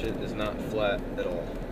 shit is not flat at all.